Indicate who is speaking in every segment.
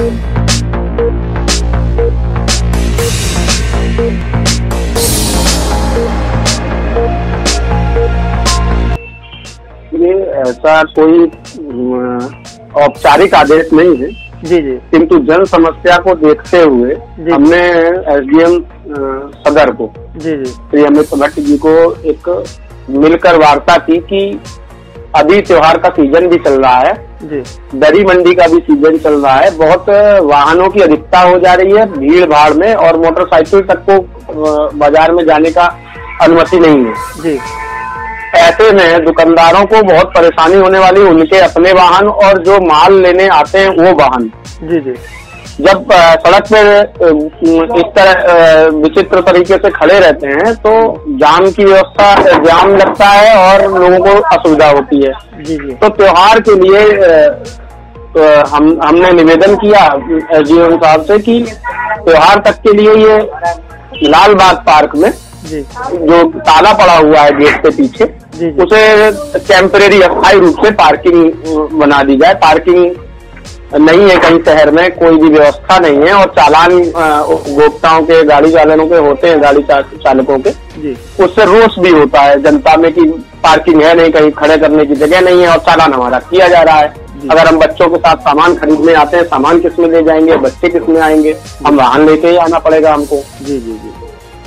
Speaker 1: ये ऐसा कोई औपचारिक आदेश नहीं है।
Speaker 2: जी जी।
Speaker 1: किंतु जन समस्या को देखते हुए। हमने एसडीएम सदर को
Speaker 2: जी जी।
Speaker 1: श्री अमित भट्ट जी को एक मिलकर वार्ता की कि अभी त्योहार का सीज़न भी चल रहा है।
Speaker 2: जी।
Speaker 1: दरी मंडी का भी सीज़न चल रहा है। बहुत वाहनों की अधिकता हो जा रही है भीड़ भाड़ में और मोटरसाइकिल तक को बाज़ार में जाने का अनुमति नहीं है।
Speaker 2: जी।
Speaker 1: ऐसे में दुकानदारों को बहुत परेशानी होने वाली उनके अपने वाहन और जो माल लेने आते हैं वो वाहन।
Speaker 2: जी जी।
Speaker 1: जब सड़क पे अ, इस तरह विचित्र तरीके से खड़े रहते हैं तो जाम की व्यवस्था जाम लगता है और लोगों को असुविधा होती है।
Speaker 2: जी जी।
Speaker 1: तो त्योहार के लिए अ, हम हमने निवेदन किया एस एसडीएम साहब से कि त्योहार तक के लिए ये लाल बाग पार्क में
Speaker 2: जी।
Speaker 1: जो ताला पड़ा हुआ है गेट के पीछे
Speaker 2: जी जी।
Speaker 1: उसे टेम्परेरी अस्थायी रूप से पार्किंग बना दी जाए। पार्किंग नहीं है कहीं शहर में कोई भी व्यवस्था नहीं है और चालान उपभोक्ताओं के गाड़ी चालकों के होते हैं गाड़ी चालकों के। उससे रोष भी होता है जनता में कि पार्किंग है नहीं कहीं खड़े करने की जगह नहीं है और चालान हमारा किया जा रहा है। अगर हम बच्चों के साथ सामान खरीदने आते हैं सामान किसमें ले जाएँगे बच्चे किसमें आएँगे हम वाहन लेके ही आना पड़ेगा हमको।
Speaker 2: जी जी जी।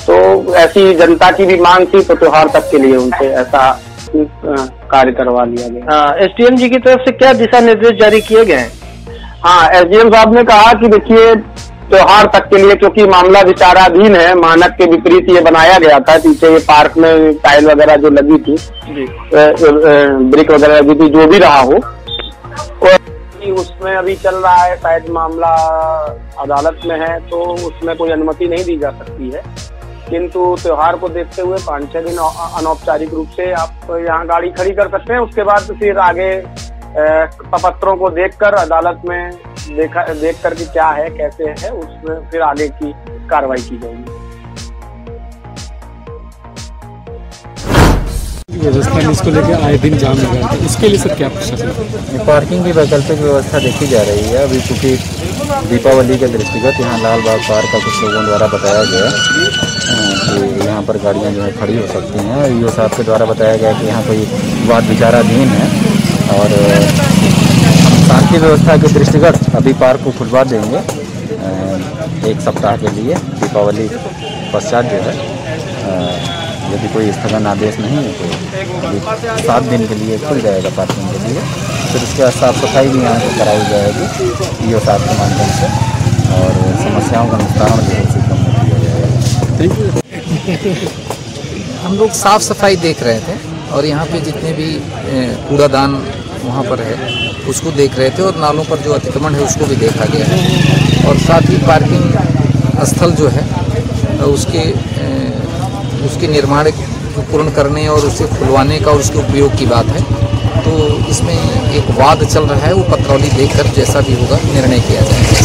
Speaker 1: तो ऐसी जनता की भी मांग थी तो त्योहार तक के लिए उनसे ऐसा कार्य करवा लिया गया।
Speaker 2: एस टी एम जी की तरफ़ से क्या दिशा निर्देश जारी किए गए हैं?
Speaker 1: हाँ एसडीएम साहब ने कहा कि देखिए त्योहार तक के लिए क्योंकि मामला विचाराधीन है मानक के विपरीत ये बनाया गया था पीछे ये पार्क में टाइल वगैरह जो लगी थी
Speaker 2: जी।
Speaker 1: ब्रिक वगैरह लगी थी जो भी रहा हो। और उसमें अभी चल रहा है शायद मामला अदालत में है तो उसमें कोई अनुमति नहीं दी जा सकती है। किंतु त्योहार को देखते हुए पाँच छह दिन अनौपचारिक रूप से आप यहाँ गाड़ी खड़ी कर सकते हैं उसके बाद फिर आगे प्रपत्रों को देखकर अदालत में देखा देख कर कि क्या है कैसे है उसमें फिर आगे की कार्रवाई की जाएगी।
Speaker 3: में इसको लेकर आए दिन जाम लगा है इसके लिए सर क्या प्रशासन
Speaker 4: पार्किंग की वैकल्पिक व्यवस्था देखी जा रही है। अभी चूँकि दीपावली के दृष्टिगत यहाँ लाल बाग पार्क का कुछ लोगों द्वारा बताया गया कि यहाँ पर गाड़ियाँ जो है खड़ी हो सकती हैं। ईओ साहब के द्वारा बताया गया कि यहाँ कोई वाद विचाराधीन है। और शांति व्यवस्था के दृष्टिगत अभी पार्क को खुलवा देंगे एक सप्ताह के लिए दीपावली पश्चात जो है यदि कोई स्थगन आदेश नहीं है तो सात दिन के लिए खुल जाएगा पार्किंग के लिए। फिर उसके बाद साफ़ सफ़ाई भी यहाँ पर कराई जाएगी ईओ साहब के माध्यम से, और समस्याओं का निस्तारण जो है उसी क्रम में किया जाएगा।
Speaker 5: हम लोग साफ़ सफ़ाई देख रहे थे, और यहाँ पे जितने भी कूड़ादान वहाँ पर है। उसको देख रहे थे और नालों पर जो अतिक्रमण है उसको भी देखा गया है। और साथ ही पार्किंग स्थल जो है, उसके उसके निर्माण को पूर्ण करने और उसे खुलवाने का और उसके उपयोग की बात है। तो इसमें एक वाद चल रहा है, वो पत्रौली देखकर जैसा भी होगा निर्णय किया जाएगा।